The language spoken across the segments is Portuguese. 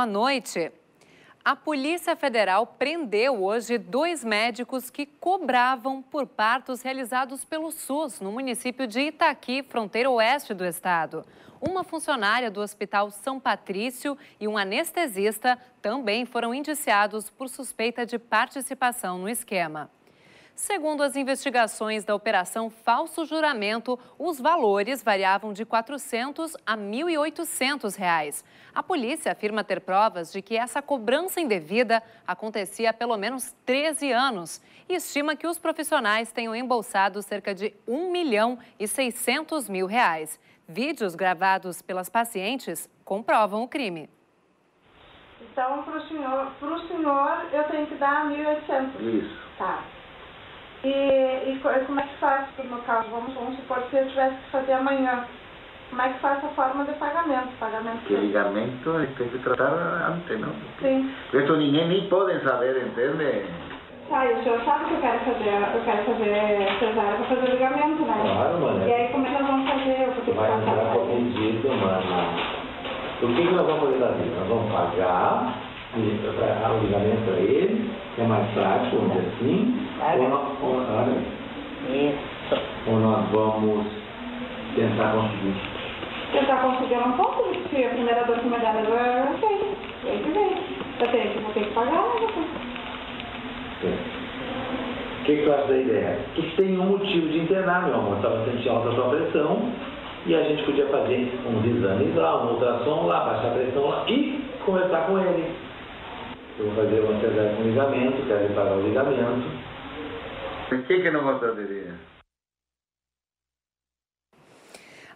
Boa noite. A Polícia Federal prendeu hoje dois médicos que cobravam por partos realizados pelo SUS no município de Itaqui, fronteira oeste do estado. Uma funcionária do Hospital São Patrício e um anestesista também foram indiciados por suspeita de participação no esquema. Segundo as investigações da Operação Falso Juramento, os valores variavam de R$ 400 a 1.800 reais. A polícia afirma ter provas de que essa cobrança indevida acontecia há pelo menos 13 anos e estima que os profissionais tenham embolsado cerca de 1 milhão e 600 mil reais. Vídeos gravados pelas pacientes comprovam o crime. Então, para o senhor, senhor, eu tenho que dar 1.800. Isso. Tá. E, e, como é que faz, no caso, vamos, vamos supor que eu tivesse que fazer amanhã, como é que faz a forma de pagamento? pagamento que ligamento tem que tratar antes, não? Sim. Isso ninguém nem pode saber, entende? Tá, e o senhor sabe que eu quero fazer, eu quero fazer cesárea para fazer o ligamento, né? Claro, mano. E aí como é que nós vamos fazer? Eu vou ter que Vai entrar com pedido, mano. O que, que nós vamos fazer da vida? Nós vamos pagar o ligamento para ele, é mais prático, vamos dizer assim. Ou nós, ou, Isso. ou nós vamos tentar conseguir. Tentar conseguir um pouco, se a primeira dor que me deram eu sei. Eu que veio. Eu tenho que, vou ter que pagar, né? O que, que tu acha da ideia? Tu tem um motivo de internar, meu amor. Estava sentindo alta a tua pressão e a gente podia fazer uns exames lá, um ultrassom lá, baixar a pressão lá e conversar com ele. Eu vou fazer uma cesárea com ligamento, quero reparar o ligamento. Por que, que não gostaria?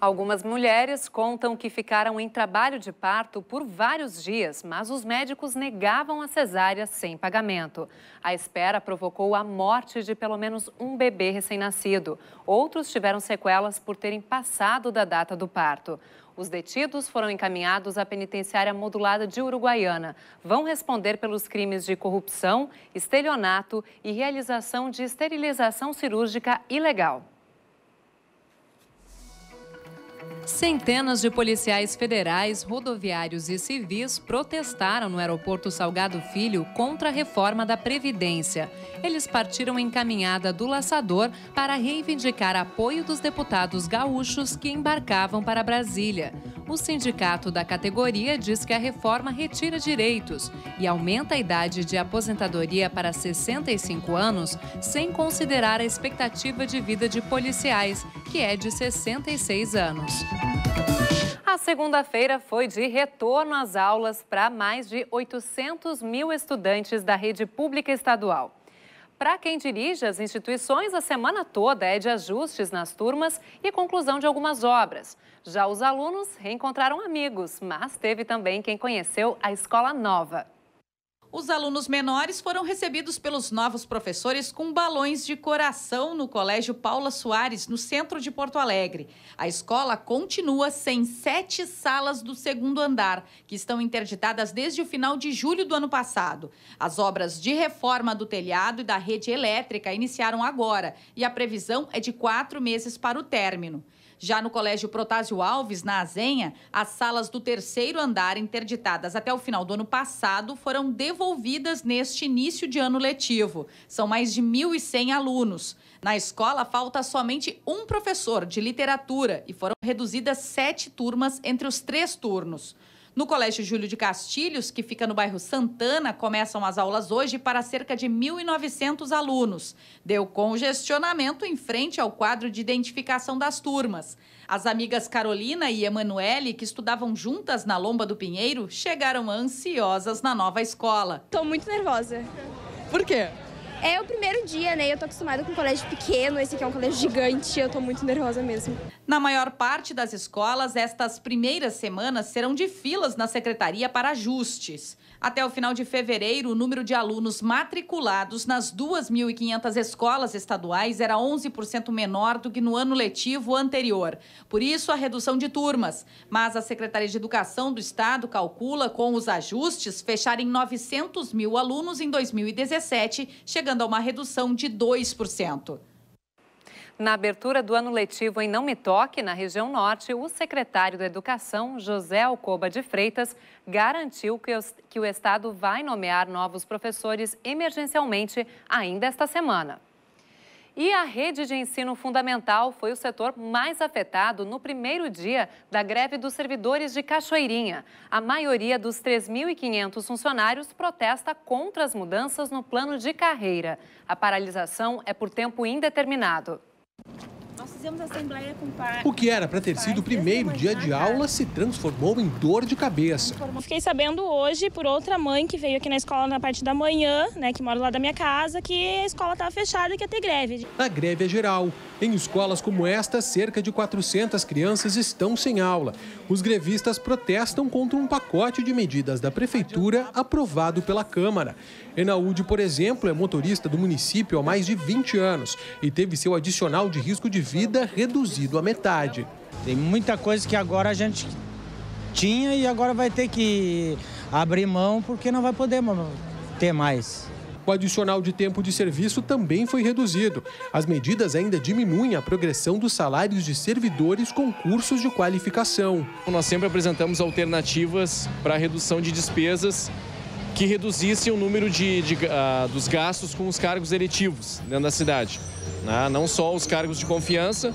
Algumas mulheres contam que ficaram em trabalho de parto por vários dias, mas os médicos negavam a cesárea sem pagamento. A espera provocou a morte de pelo menos um bebê recém-nascido. Outros tiveram sequelas por terem passado da data do parto. Os detidos foram encaminhados à penitenciária modulada de Uruguaiana. Vão responder pelos crimes de corrupção, estelionato e realização de esterilização cirúrgica ilegal. Centenas de policiais federais, rodoviários e civis protestaram no aeroporto Salgado Filho contra a reforma da Previdência. Eles partiram em caminhada do laçador para reivindicar apoio dos deputados gaúchos que embarcavam para Brasília. O sindicato da categoria diz que a reforma retira direitos e aumenta a idade de aposentadoria para 65 anos, sem considerar a expectativa de vida de policiais, que é de 66 anos. A segunda-feira foi de retorno às aulas para mais de 800 mil estudantes da rede pública estadual. Para quem dirige as instituições, a semana toda é de ajustes nas turmas e conclusão de algumas obras. Já os alunos reencontraram amigos, mas teve também quem conheceu a escola nova. Os alunos menores foram recebidos pelos novos professores com balões de coração no Colégio Paula Soares, no centro de Porto Alegre. A escola continua sem sete salas do segundo andar, que estão interditadas desde o final de julho do ano passado. As obras de reforma do telhado e da rede elétrica iniciaram agora e a previsão é de quatro meses para o término. Já no Colégio Protásio Alves, na Azenha, as salas do terceiro andar interditadas até o final do ano passado foram devolvidas neste início de ano letivo. São mais de 1.100 alunos. Na escola, falta somente um professor de literatura e foram reduzidas sete turmas entre os três turnos. No Colégio Júlio de Castilhos, que fica no bairro Santana, começam as aulas hoje para cerca de 1.900 alunos. Deu congestionamento em frente ao quadro de identificação das turmas. As amigas Carolina e Emanuele, que estudavam juntas na Lomba do Pinheiro, chegaram ansiosas na nova escola. Estou muito nervosa. Por quê? É o primeiro dia, né? Eu tô acostumada com um colégio pequeno, esse aqui é um colégio gigante, eu tô muito nervosa mesmo. Na maior parte das escolas, estas primeiras semanas serão de filas na secretaria para ajustes. Até o final de fevereiro, o número de alunos matriculados nas 2.500 escolas estaduais era 11% menor do que no ano letivo anterior. Por isso, a redução de turmas. Mas a Secretaria de Educação do Estado calcula, com os ajustes, fechar em 900 mil alunos em 2017, chegando a uma redução de 2%. Na abertura do ano letivo em Não Me Toque, na região norte, o secretário da Educação, José Alcoba de Freitas, garantiu que, que o Estado vai nomear novos professores emergencialmente ainda esta semana. E a rede de ensino fundamental foi o setor mais afetado no primeiro dia da greve dos servidores de Cachoeirinha. A maioria dos 3.500 funcionários protesta contra as mudanças no plano de carreira. A paralisação é por tempo indeterminado. Fizemos assembleia com pai. O que era para ter sido o primeiro dia de aula se transformou em dor de cabeça. Fiquei sabendo hoje por outra mãe que veio aqui na escola na parte da manhã, né, que mora lá da minha casa, que a escola estava fechada e que ia ter greve. A greve é geral. Em escolas como esta, cerca de 400 crianças estão sem aula. Os grevistas protestam contra um pacote de medidas da prefeitura aprovado pela Câmara. Enaúde, por exemplo, é motorista do município há mais de 20 anos e teve seu adicional de risco de vida reduzido à metade. Tem muita coisa que agora a gente tinha e agora vai ter que abrir mão porque não vai poder ter mais. O adicional de tempo de serviço também foi reduzido. As medidas ainda diminuem a progressão dos salários de servidores com cursos de qualificação. Nós sempre apresentamos alternativas para a redução de despesas que reduzissem o número de, de uh, dos gastos com os cargos eletivos dentro da cidade. Né? Não só os cargos de confiança,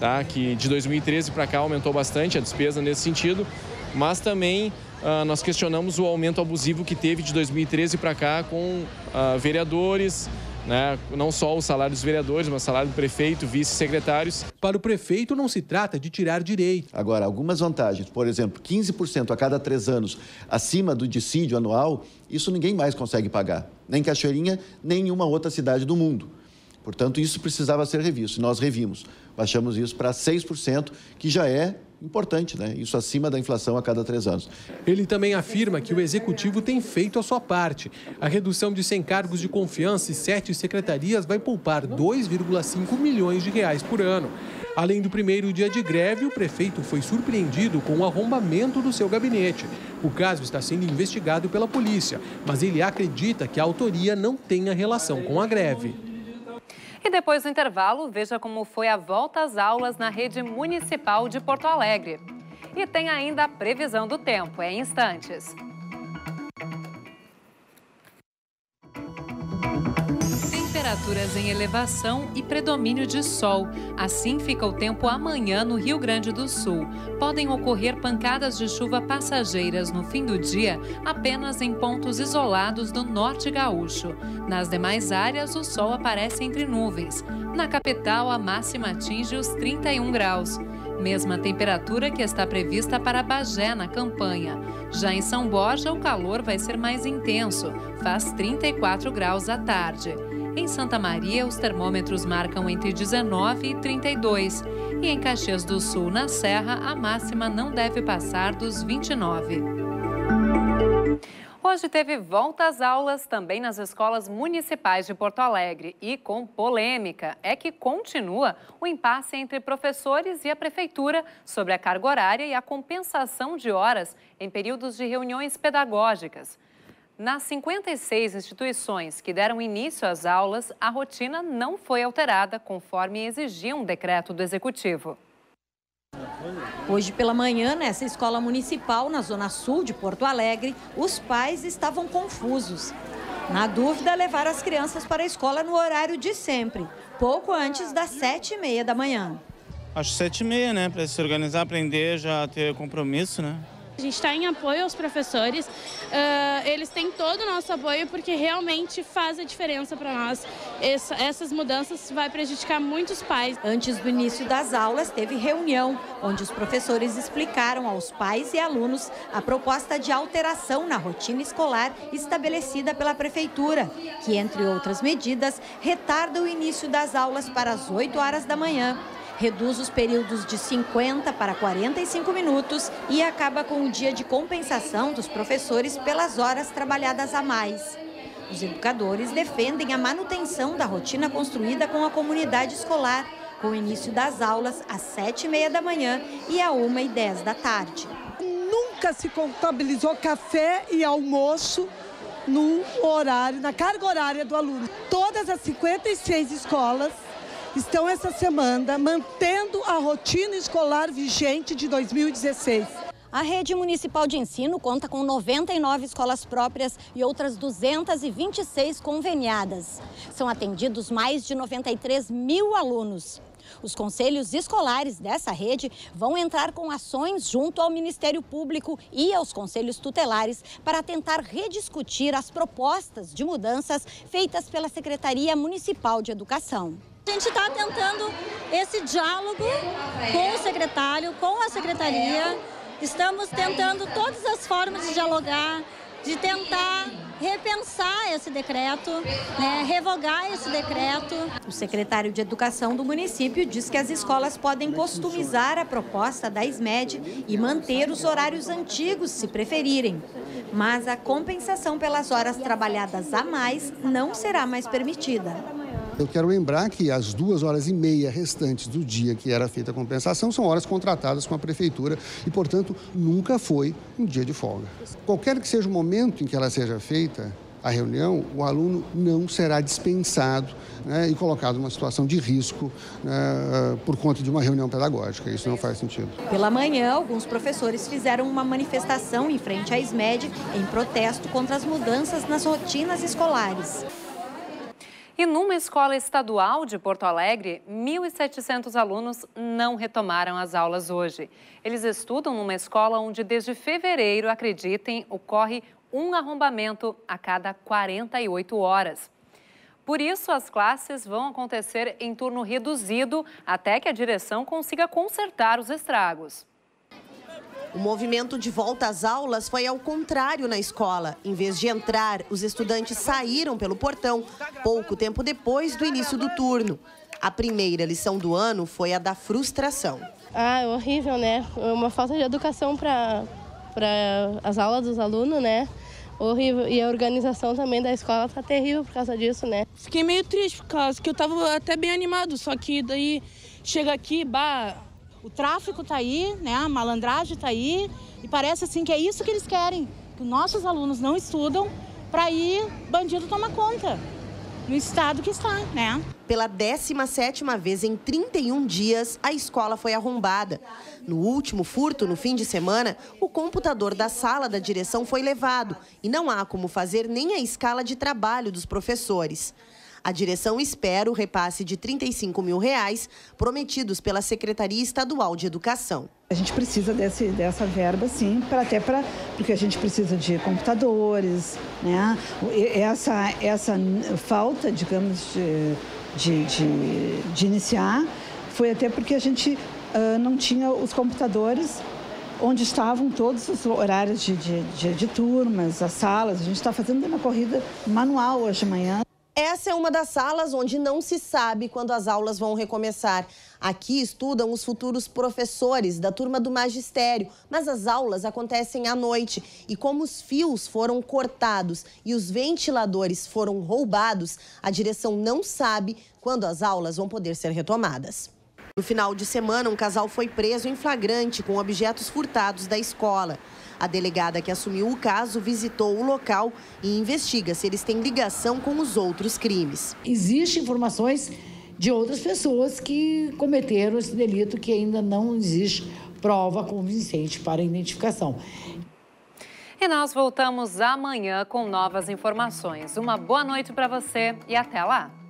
tá? que de 2013 para cá aumentou bastante a despesa nesse sentido, mas também uh, nós questionamos o aumento abusivo que teve de 2013 para cá com uh, vereadores, né? não só o salário dos vereadores, mas o salário do prefeito, vice-secretários. Para o prefeito, não se trata de tirar direito. Agora, algumas vantagens, por exemplo, 15% a cada três anos acima do dissídio anual, isso ninguém mais consegue pagar, nem Cachoeirinha, nem nenhuma outra cidade do mundo. Portanto, isso precisava ser revisto. Nós revimos. Baixamos isso para 6%, que já é importante, né? Isso acima da inflação a cada três anos. Ele também afirma que o executivo tem feito a sua parte. A redução de 100 cargos de confiança e sete secretarias vai poupar 2,5 milhões de reais por ano. Além do primeiro dia de greve, o prefeito foi surpreendido com o arrombamento do seu gabinete. O caso está sendo investigado pela polícia, mas ele acredita que a autoria não tenha relação com a greve. E depois do intervalo, veja como foi a volta às aulas na rede municipal de Porto Alegre. E tem ainda a previsão do tempo, é instantes. Temperaturas em elevação e predomínio de sol. Assim fica o tempo amanhã no Rio Grande do Sul. Podem ocorrer pancadas de chuva passageiras no fim do dia apenas em pontos isolados do norte gaúcho. Nas demais áreas, o sol aparece entre nuvens. Na capital, a máxima atinge os 31 graus. Mesma temperatura que está prevista para Bagé, na campanha. Já em São Borja, o calor vai ser mais intenso, faz 34 graus à tarde. Em Santa Maria, os termômetros marcam entre 19 e 32. E em Caxias do Sul, na Serra, a máxima não deve passar dos 29. Hoje teve volta às aulas também nas escolas municipais de Porto Alegre e com polêmica é que continua o impasse entre professores e a prefeitura sobre a carga horária e a compensação de horas em períodos de reuniões pedagógicas. Nas 56 instituições que deram início às aulas, a rotina não foi alterada, conforme exigia um decreto do Executivo. Hoje pela manhã, nessa escola municipal na zona sul de Porto Alegre, os pais estavam confusos. Na dúvida, levaram as crianças para a escola no horário de sempre, pouco antes das sete e meia da manhã. Acho sete e meia, né? Para se organizar, aprender, já ter compromisso, né? A gente está em apoio aos professores, uh, eles têm todo o nosso apoio porque realmente faz a diferença para nós. Essa, essas mudanças vai prejudicar muitos pais. Antes do início das aulas, teve reunião, onde os professores explicaram aos pais e alunos a proposta de alteração na rotina escolar estabelecida pela Prefeitura, que, entre outras medidas, retarda o início das aulas para as 8 horas da manhã reduz os períodos de 50 para 45 minutos e acaba com o dia de compensação dos professores pelas horas trabalhadas a mais. Os educadores defendem a manutenção da rotina construída com a comunidade escolar, com o início das aulas às 7h30 da manhã e às 1h10 da tarde. Nunca se contabilizou café e almoço no horário, na carga horária do aluno. Todas as 56 escolas estão essa semana mantendo a rotina escolar vigente de 2016. A rede municipal de ensino conta com 99 escolas próprias e outras 226 conveniadas. São atendidos mais de 93 mil alunos. Os conselhos escolares dessa rede vão entrar com ações junto ao Ministério Público e aos conselhos tutelares para tentar rediscutir as propostas de mudanças feitas pela Secretaria Municipal de Educação. A gente está tentando esse diálogo com o secretário, com a secretaria. Estamos tentando todas as formas de dialogar, de tentar repensar esse decreto, né, revogar esse decreto. O secretário de Educação do município diz que as escolas podem customizar a proposta da SMED e manter os horários antigos, se preferirem. Mas a compensação pelas horas trabalhadas a mais não será mais permitida. Eu quero lembrar que as duas horas e meia restantes do dia que era feita a compensação são horas contratadas com a prefeitura e, portanto, nunca foi um dia de folga. Qualquer que seja o momento em que ela seja feita, a reunião, o aluno não será dispensado né, e colocado numa situação de risco né, por conta de uma reunião pedagógica. Isso não faz sentido. Pela manhã, alguns professores fizeram uma manifestação em frente à SMED em protesto contra as mudanças nas rotinas escolares. E numa escola estadual de Porto Alegre, 1.700 alunos não retomaram as aulas hoje. Eles estudam numa escola onde, desde fevereiro, acreditem, ocorre um arrombamento a cada 48 horas. Por isso, as classes vão acontecer em turno reduzido até que a direção consiga consertar os estragos. O movimento de volta às aulas foi ao contrário na escola. Em vez de entrar, os estudantes saíram pelo portão, pouco tempo depois do início do turno. A primeira lição do ano foi a da frustração. Ah, é horrível, né? É uma falta de educação para as aulas dos alunos, né? Horrível. E a organização também da escola tá terrível por causa disso, né? Fiquei meio triste por causa que eu tava até bem animado, só que daí chega aqui, bah, o tráfico está aí, né? a malandragem está aí, e parece assim que é isso que eles querem, que nossos alunos não estudam para ir bandido tomar conta no estado que está, né? Pela 17ª vez em 31 dias, a escola foi arrombada. No último furto, no fim de semana, o computador da sala da direção foi levado e não há como fazer nem a escala de trabalho dos professores. A direção espera o repasse de 35 mil reais prometidos pela Secretaria Estadual de Educação. A gente precisa desse, dessa verba, sim, para até para porque a gente precisa de computadores, né? Essa essa falta, digamos, de, de, de, de iniciar foi até porque a gente uh, não tinha os computadores onde estavam todos os horários de, de, de, de turmas, as salas. A gente está fazendo uma corrida manual hoje de manhã. Essa é uma das salas onde não se sabe quando as aulas vão recomeçar. Aqui estudam os futuros professores da turma do magistério, mas as aulas acontecem à noite e como os fios foram cortados e os ventiladores foram roubados, a direção não sabe quando as aulas vão poder ser retomadas. No final de semana, um casal foi preso em flagrante com objetos furtados da escola. A delegada que assumiu o caso visitou o local e investiga se eles têm ligação com os outros crimes. Existem informações de outras pessoas que cometeram esse delito que ainda não existe prova convincente para identificação. E nós voltamos amanhã com novas informações. Uma boa noite para você e até lá!